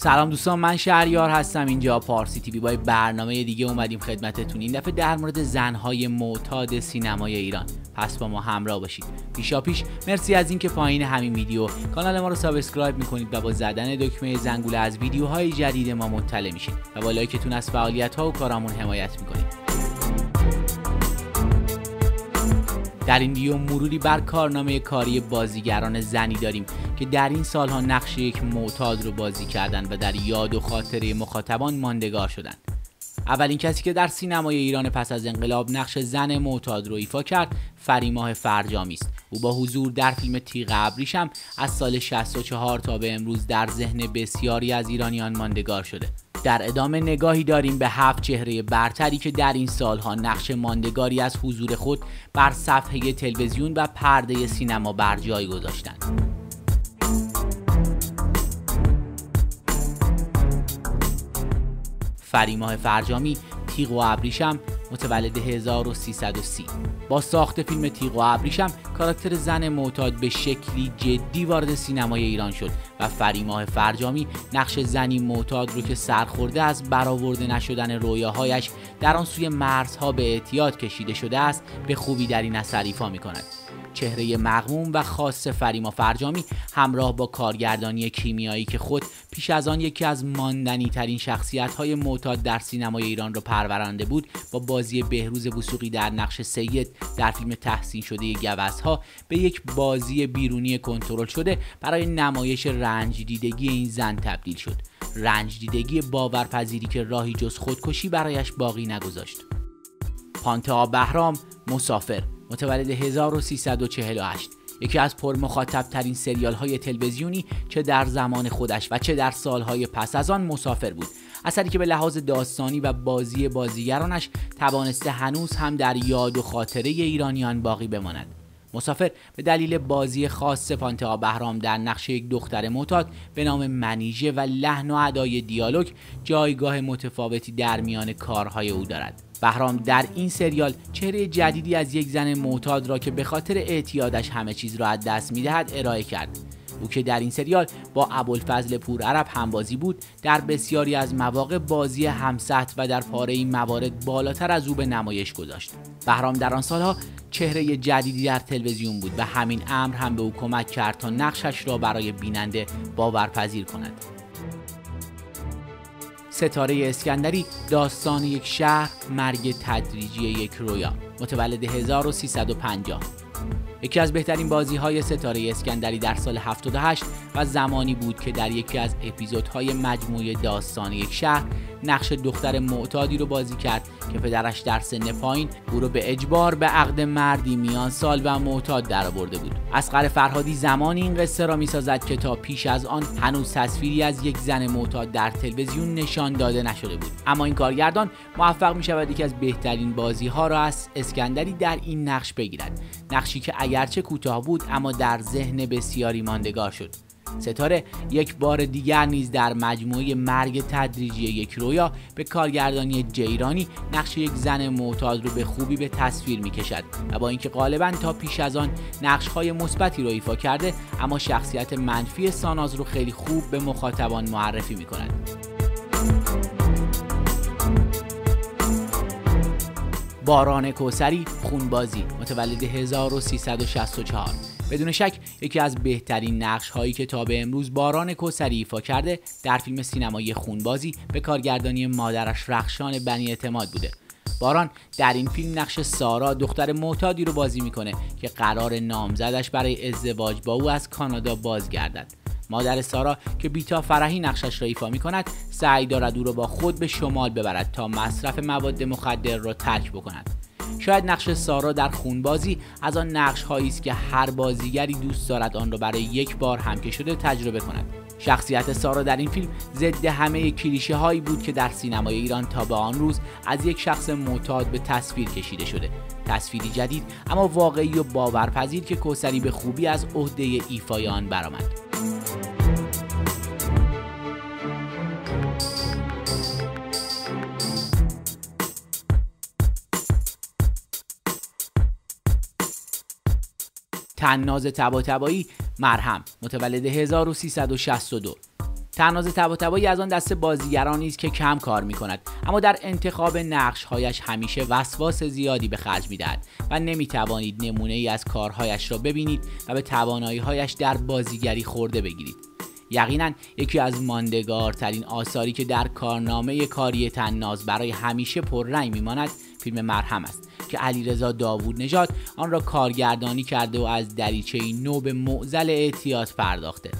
سلام دوستان من شهریار هستم. اینجا پارسی TV با برنامه دیگه اومدیم خدمتتون. این دفعه در مورد زنهای معتاد سینمای ایران. پس با ما همراه باشید. پیشا پیش مرسی از اینکه پایین همین ویدیو. کانال ما رو subscribe می‌کنید و با زدن دکمه زنگوله از ویدیوهای جدید ما مطلع میشید و با like تون از فعالیت ها و کارامون حمایت می‌کنید. در این ویدیو مروری بر کارنامه کاری بازیگران زنی داریم که در این سالها نقش یک معتاد رو بازی کردن و در یاد و خاطره مخاطبان ماندگار شدند. اولین کسی که در سینمای ایران پس از انقلاب نقش زن معتاد رو ایفا کرد فریماه فرجامی است او با حضور در فیلم تیغ ابریشم از سال 64 تا به امروز در ذهن بسیاری از ایرانیان ماندگار شده در ادامه نگاهی داریم به هفت چهره برتری که در این سالها نقش ماندگاری از حضور خود بر صفحه تلویزیون و پرده سینما بر جای گذاشتند. فریماه فرجامی تیغ و ابریشم متولد 1330 با ساخت فیلم تیغ و ابریشم کاراکتر زن معتاد به شکلی جدی وارد سینمای ایران شد و فریماه فرجامی نقش زنی معتاد رو که سرخورده از برآورده نشدن رویاهایش در آن سوی مرزها به اعتیاد کشیده شده است به خوبی در این اثر ایفا می کند چهره مغموم و خاص فریما فرجامی همراه با کارگردانی کیمیایی که خود پیش از آن یکی از ماندنی ترین شخصیت های معتاد در سینمای ایران را پرورنده بود با بازی بهروز وسوقی در نقش سید در فیلم تحسین شده گوزها به یک بازی بیرونی کنترل شده برای نمایش رنج دیدگی این زن تبدیل شد. رنج دیدگی باورپذیری که راهی جز خودکشی برایش باقی نگذاشت. پانتا بهرام مسافر. متولد 1348 یکی از پرمخاطب ترین سریال های تلویزیونی چه در زمان خودش و چه در سالهای پس از آن مسافر بود. اثری که به لحاظ داستانی و بازی بازیگرانش توانسته هنوز هم در یاد و خاطره ایرانیان باقی بماند. مسافر به دلیل بازی خاص پانتا بهرام در نقش یک دختر معتاد به نام منیژه و لحن و ادای دیالوگ جایگاه متفاوتی در میان کارهای او دارد. بهرام در این سریال چهره جدیدی از یک زن معتاد را که به خاطر اعتیادش همه چیز را از دست می‌دهد ارائه کرد. او که در این سریال با ابوالفضل پور عرب همبازی بود در بسیاری از مواقع بازی همسط و در پاره این موارد بالاتر از او به نمایش گذاشت. بهرام در آن سالها چهره جدیدی در تلویزیون بود و همین امر هم به او کمک کرد تا نقشش را برای بیننده باورپذیر کند. ستاره اسکندری داستان یک شهر مرگ تدریجی یک رویا. متولد 1350 یکی از بهترین بازی های ستاره اسکندری در سال 78 و زمانی بود که در یکی از اپیزودهای مجموعه داستان یک شهر نقش دختر معتادی رو بازی کرد که پدرش در سن پایین او رو به اجبار به عقد مردی میان سال و معتاد درآورده بود. اسقر فرهادی زمانی این قصه را می‌سازد که تا پیش از آن هنوز تصویری از یک زن معتاد در تلویزیون نشان داده نشده بود. اما این کارگردان موفق می شود یکی از بهترین بازی ها را از اسکندری در این نقش بگیرد. نقشی که اگرچه کوتاه بود اما در ذهن بسیاری ماندگار شد. ستاره یک بار دیگر نیز در مجموعه مرگ تدریجی یک رویا به کارگردانی جیرانی نقش یک زن معتاد رو به خوبی به تصویر می کشد و با اینکه غالبا تا پیش از آن نقش های مثبتی رو ایفا کرده اما شخصیت منفی ساناز رو خیلی خوب به مخاطبان معرفی می کند. باران کوسری خونبازی متولد 1364 بدون شک یکی از بهترین نقش هایی که تا به امروز باران کوسری ایفا کرده در فیلم سینمایی خونبازی به کارگردانی مادرش رخشان بنی اعتماد بوده. باران در این فیلم نقش سارا دختر معتادی رو بازی می‌کنه که قرار نامزدش برای ازدواج با او از کانادا بازگردد. مادر سارا که بیتا فرحی نقشش را ایفا می کند سعی دارد او را با خود به شمال ببرد تا مصرف مواد مخدر را ترک بکند. شاید نقش سارا در خونبازی از آن نقش هایی است که هر بازیگری دوست دارد آن را برای یک بار هم که شده تجربه کند. شخصیت سارا در این فیلم ضد همه کلیشه هایی بود که در سینمای ایران تا به آن روز از یک شخص معتاد به تصویر کشیده شده. تصویری جدید اما واقعی و باورپذیر که کوسری به خوبی از عهده ایفای آن برآمد. تناز تبا تبایی مرهم. متولد 1362 تناز تباتبایی از آن دست بازیگرانی است که کم کار می کند اما در انتخاب نقشهایش همیشه وسواس زیادی به خرج می دهد و نمی توانید نمونه ای از کارهایش را ببینید و به تواناییهایش در بازیگری خورده بگیرید. یقینا یکی از ماندگارترین آثاری که در کارنامه کاری تناز برای همیشه پررنگ میماند فیلم مرهم است که علیرضا داوود نژاد آن را کارگردانی کرده و از دریچه نو به معزل اعتیاد پرداخته.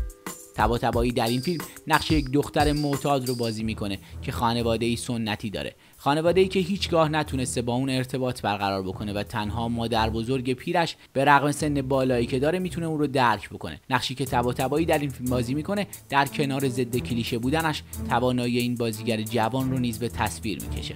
تبا تبایی در این فیلم نقش یک دختر معتاد رو بازی می‌کنه که خانواده ای سنتی داره. خانواده ای که هیچگاه نتونسته با اون ارتباط برقرار بکنه و تنها مادر بزرگ پیرش به رغم سن بالایی که داره می‌تونه اون رو درک بکنه. نقشی که تبا تبایی در این فیلم بازی می‌کنه در کنار ضد کلیشه بودنش توانایی این بازیگر جوان رو نیز به تصویر می‌کشه.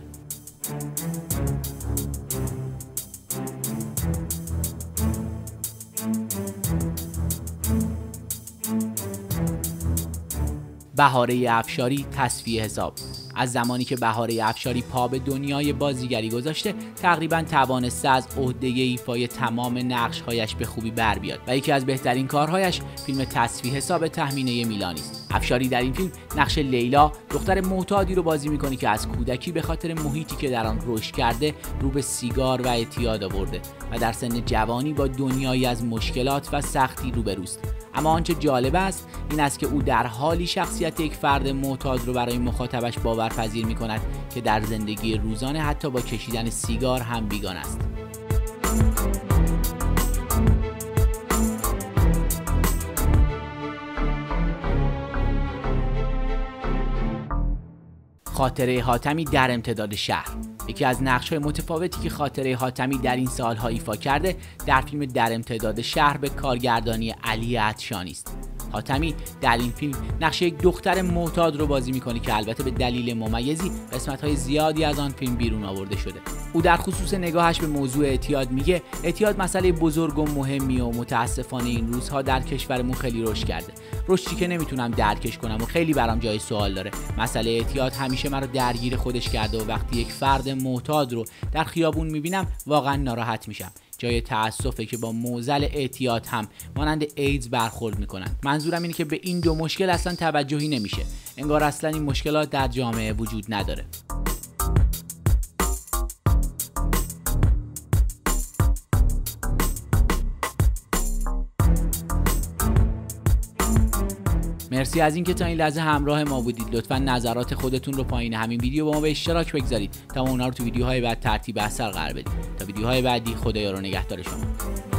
بهاره افشاری تصفیه حساب. از زمانی که بهاره افشاری پا به دنیای بازیگری گذاشته تقریبا توانسته از عهده ایفای تمام نقشهایش به خوبی بر بیاد و یکی از بهترین کارهایش فیلم تصفیه حساب تهمینه میلانی است. افشاری در این فیلم نقش لیلا دختر معتادی رو بازی می‌کنه که از کودکی به خاطر محیطی که در آن رشد کرده رو به سیگار و اعتیاد آورده و در سن جوانی با دنیایی از مشکلات و سختی روبروست. اما آنچه جالب است این است که او در حالی شخصیت یک فرد معتاد رو برای مخاطبش باورپذیر می کند که در زندگی روزانه حتی با کشیدن سیگار هم بیگان است. خاطره حاتمی در امتداد شهر. یکی از نقش های متفاوتی که خاطره حاتمی در این سالها ایفا کرده در فیلم در امتداد شهر به کارگردانی علی عطشانی است. حاتمی در این فیلم نقش یک دختر معتاد رو بازی می‌کنه که البته به دلیل ممیزی قسمت های زیادی از آن فیلم بیرون آورده شده. او در خصوص نگاهش به موضوع اعتیاد میگه اعتیاد مسئله بزرگ و مهمی و متاسفانه این روزها در کشورمون خیلی رشد کرده. رشدی که نمی‌تونم درکش کنم و خیلی برام جای سوال داره. مسئله اعتیاد همیشه مرا درگیر خودش کرده و وقتی یک فرد معتاد رو در خیابون می‌بینم واقعا ناراحت میشم. جای تاسفه که با موزل اعتیاد هم مانند ایدز برخورد می‌کنن منظورم اینه که به این دو مشکل اصلا توجهی نمیشه. انگار اصلا این مشکلات در جامعه وجود نداره. مرسی از اینکه تا این لحظه همراه ما بودید. لطفا نظرات خودتون رو پایین همین ویدیو با ما به اشتراک بگذارید. تا اونا رو تو ویدیوهای بعد ترتیب اثر قرار بدید. تا ویدیوهای بعدی خدایا رو نگهدار شما.